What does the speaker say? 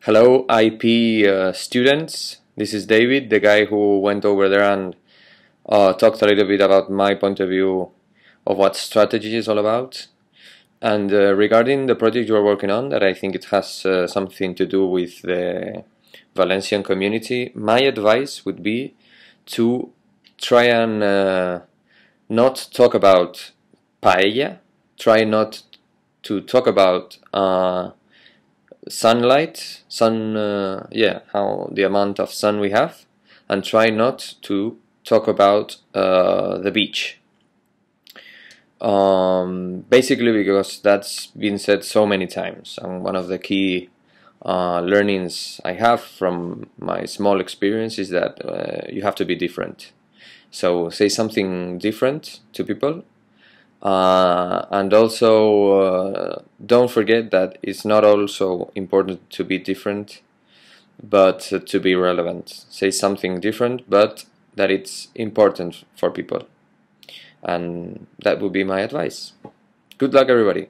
Hello, IP uh, students. This is David, the guy who went over there and uh, talked a little bit about my point of view of what strategy is all about. And uh, regarding the project you are working on, that I think it has uh, something to do with the Valencian community, my advice would be to try and uh, not talk about paella, try not to talk about uh, sunlight, sun, uh, yeah, how the amount of sun we have, and try not to talk about uh, the beach. Um, basically, because that's been said so many times, and one of the key uh, learnings I have from my small experience is that uh, you have to be different. So say something different to people uh, and also uh, don't forget that it's not also important to be different but uh, to be relevant. Say something different but that it's important for people. And that would be my advice. Good luck everybody